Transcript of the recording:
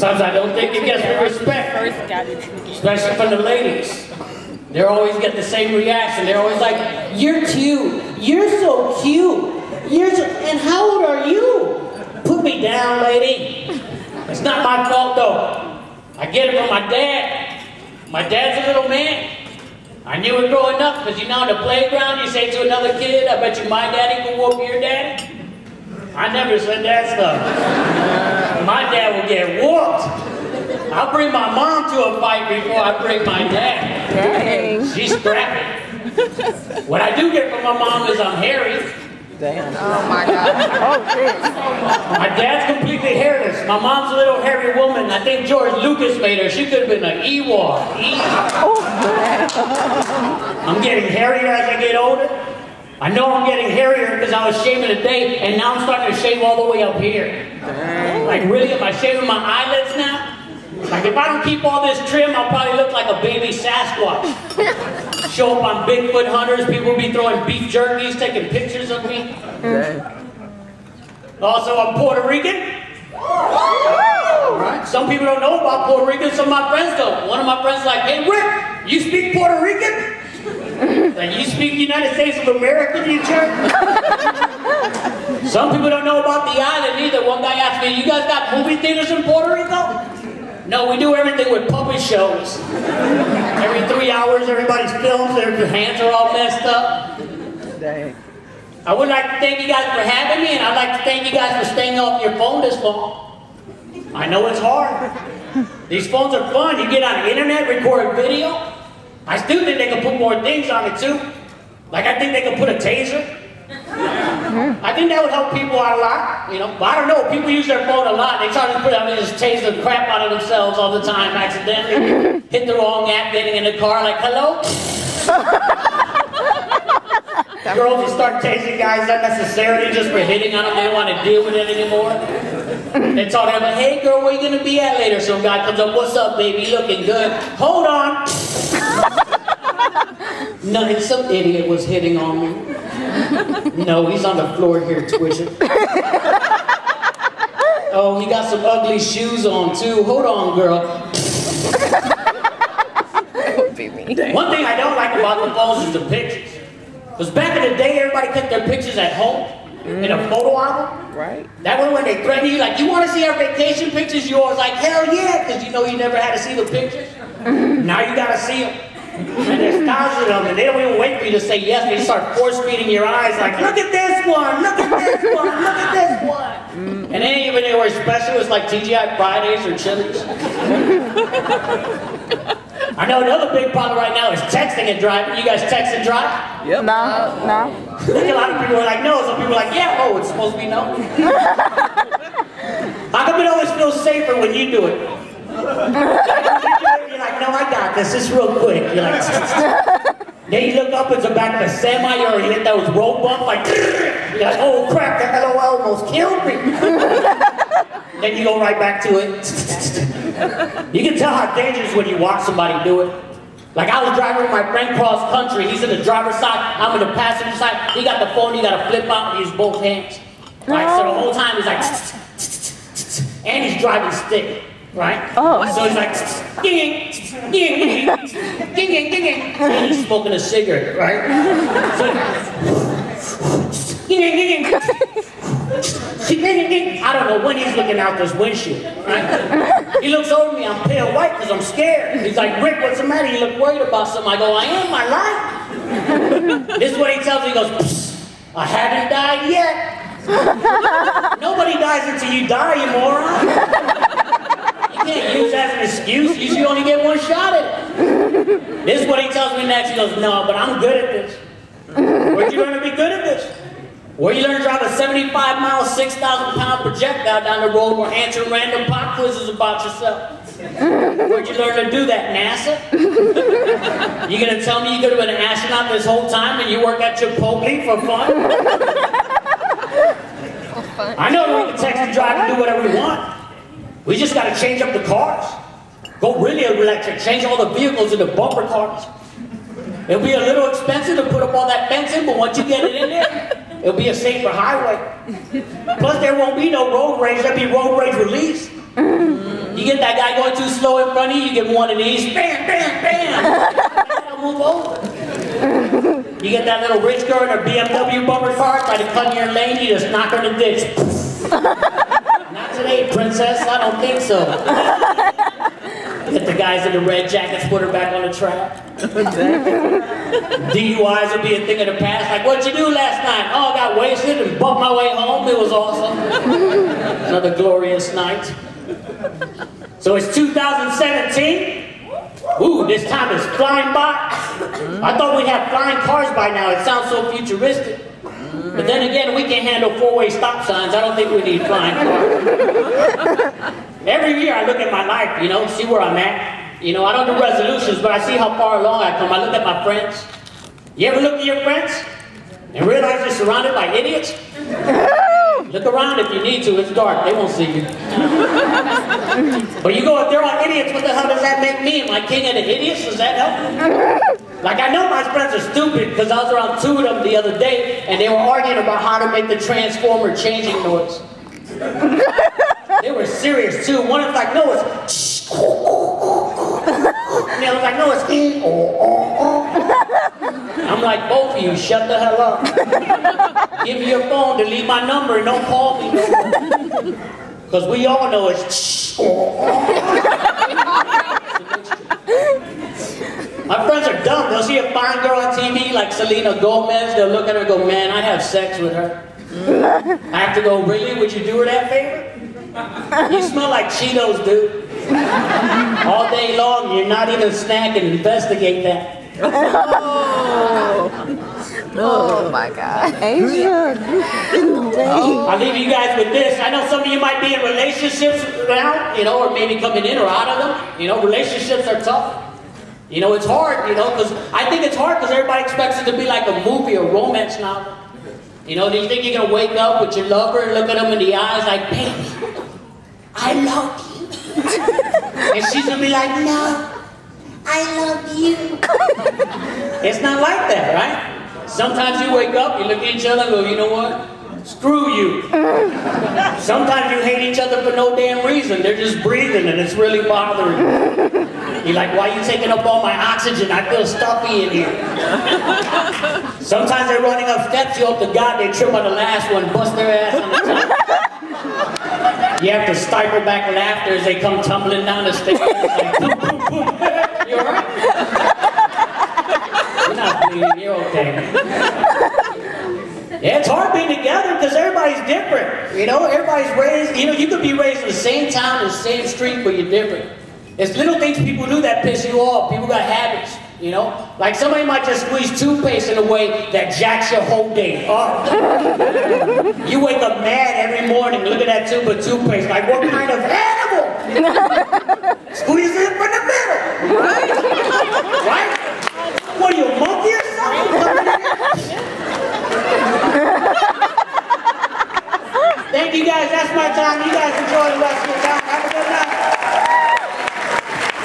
Sometimes I don't think it gets the respect, especially from the ladies. They always get the same reaction. They're always like, "You're cute. You're so cute. You're so, and how old are you?" Put me down, lady. It's not my fault though. I get it from my dad. My dad's a little man. I knew it growing up because you know, on the playground, you say to another kid, I bet you my daddy can whoop your daddy. I never said that stuff. My dad will get. I'll bring my mom to a fight before I bring my dad. Dang. She's scrappy. What I do get from my mom is I'm hairy. Damn. Oh my God. Oh, shit. My dad's completely hairless. My mom's a little hairy woman. I think George Lucas made her. She could have been an Ewok. Oh, man. I'm getting hairier as I get older. I know I'm getting hairier because I was shaving today, and now I'm starting to shave all the way up here. Dang. Like, really, am I shaving my eyelids now? Like, if I don't keep all this trim, I'll probably look like a baby Sasquatch. Show up on Bigfoot hunters, people will be throwing beef jerkies, taking pictures of me. Also, I'm Puerto Rican. Right. Some people don't know about Puerto Rican, some of my friends don't. One of my friends is like, hey Rick, you speak Puerto Rican? like, you speak United States of America, do you jerk? some people don't know about the island either. One guy asked me, you guys got movie theaters in Puerto Rico? No, we do everything with puppet shows. Every three hours, everybody's films, their hands are all messed up. Dang. I would like to thank you guys for having me, and I'd like to thank you guys for staying off your phone this long. I know it's hard. These phones are fun. You get on the internet, record a video. I still think they can put more things on it too. Like I think they can put a taser. Mm-hmm. I think that would help people out a lot, you know. But I don't know. People use their phone a lot. They try to put I mean, just tase the crap out of themselves all the time accidentally. Hit the wrong app, getting in the car, like, hello? Girls just start tasing guys unnecessarily just for hitting on them. They don't want to deal with it anymore. They talk to them, hey girl, where you gonna be at later? Some guy comes up, what's up, baby? Looking good. Hold on. No, some idiot was hitting on me. No, he's on the floor here twitching. Oh, he got some ugly shoes on too. Hold on, girl. That would be me. One thing I don't like about the phones is the pictures. Because back in the day, everybody kept their pictures at home in a mm. photo album. Right? That way when they threaten you, like, you want to see our vacation pictures? You always like, hell yeah, because you know you never had to see the pictures. now you got to see them. And there's thousands of them, and they don't even wait for you to say yes. They start force feeding your eyes, like, look at this one, look at this one, look at this one. Mm. And they ain't even anywhere special. It's like TGI Fridays or Chili's. I know another big problem right now is texting and driving. You guys text and drive? Yep. No, no. I think a lot of people are like, no. Some people are like, yeah, oh, it's supposed to be no. How come it always feels safer when you do it? Like, this. is real quick. You're like, then you look up, it's the back of a semi, you hit those road bump, like, you're like, oh crap, that LOL almost killed me. then you go right back to it. You can tell how dangerous when you watch somebody do it. Like I was driving with my friend cross country. He's in the driver's side. I'm in the passenger side. He got the phone. He got to flip out and use both hands. Right. So the whole time he's like, and he's driving stick. Right. Oh. So he's like, ding, ding, ding, ding, ding, ding, ding. and he's smoking a cigarette. Right. So, ding, ding, ding, ding. I don't know when he's looking out this windshield, right? He looks over me, I'm pale white because I'm scared. He's like, Rick, what's the matter? You look worried about something. I go, I am, my life. this is what he tells me. He goes, I haven't died yet. Nobody dies until you die, you moron. You can't use that as You should only get one shot at it. This is what he tells me next. He goes, no, but I'm good at this. Where'd you learn to be good at this? Where you learn to drive a 75 mile, 6,000 pound projectile down the road or answer random pop quizzes about yourself? Where'd you learn to do that, NASA? You gonna tell me you could have been an astronaut this whole time and you work at Chipotle for fun? I know we can text and drive and do whatever we want. We just gotta change up the cars. Go really electric, change all the vehicles into bumper cars. It'll be a little expensive to put up all that fencing, but once you get it in there, it'll be a safer highway. Plus, there won't be no road rage. There'll be road rage release. You get that guy going too slow in front of you, you get one of these, bam, bam, bam. Move over. You get that little rich girl in her BMW bumper car, try to cut your lane, you just knock her in the ditch. Not today, princess. I don't think so. Get the guys in the red jackets, put her back on the track. DUIs will be a thing of the past. Like, what'd you do last night? Oh, I got wasted and bumped my way home. It was awesome. Another glorious night. So it's 2017. Ooh, this time is flying by. I thought we'd have flying cars by now. It sounds so futuristic. But then again, we can handle four-way stop signs. I don't think we need flying cars. Every year I look at my life, you know, see where I'm at. You know, I don't do resolutions, but I see how far along I come. I look at my friends. You ever look at your friends and realize you're surrounded by idiots? Look around if you need to. It's dark. They won't see you. but you go, if they're all idiots, what the hell does that make me? Am I king of the idiots? Does that help? Like, I know my friends are stupid because I was around two of them the other day and they were arguing about how to make the transformer changing noise. They were serious too. One was like, no, it's and the other was like, no, it's I'm like, both of you, shut the hell up. Give me your phone, delete my number, and don't call me. Because we all know it's shh My friends are dumb. They'll see a fine girl on TV like Selena Gomez. They'll look at her and go, man, I'd have sex with her. I have to go, really? Would you do her that favor? You smell like Cheetos, dude. All day long, you're not even snacking. Investigate that. Oh, oh my God. Asian. Oh. I'll leave you guys with this. I know some of you might be in relationships now, you know, or maybe coming in or out of them. You know, relationships are tough. You know, it's hard, you know, because I think it's hard because everybody expects it to be like a movie or romance novel. You know, do you think you're going to wake up with your lover and look at him in the eyes like, baby, I love you. and she's to be like, no, I love you. it's not like that, right? Sometimes you wake up, you look at each other and go, you know what? Screw you. Sometimes you hate each other for no damn reason. They're just breathing and it's really bothering you. You're like, why are you taking up all my oxygen? I feel stuffy in here. Sometimes they're running up steps, you hope to God they trip on the last one, bust their ass on the top. You have to stifle back laughter as they come tumbling down the stairs. Like. You alright? You're not bleeding, you're okay. Yeah, it's hard being together because everybody's different. You know, everybody's raised, you know, you could be raised in the same town, in the same street, but you're different. It's little things people do that piss you off. People got habits, you know? Like somebody might just squeeze toothpaste in a way that jacks your whole day up. you wake up mad every morning, look at that tube of toothpaste, like what kind of animal?